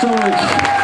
so much.